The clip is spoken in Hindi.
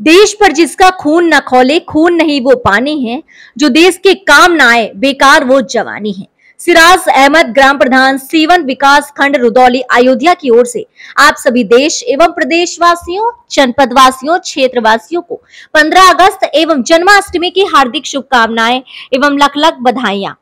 देश पर जिसका खून न खोले, खून नहीं वो पानी है। जो देश के काम न आए, बेकार वो जवानी है। सिराज अहमद, ग्राम प्रधान सीवन विकास खंड, रुदौली, अयोध्या की ओर से आप सभी देश एवं प्रदेशवासियों जनपद वासियों क्षेत्र वासियों को 15 अगस्त एवं जन्माष्टमी की हार्दिक शुभकामनाएँ एवं लख लख बधाइयाँ।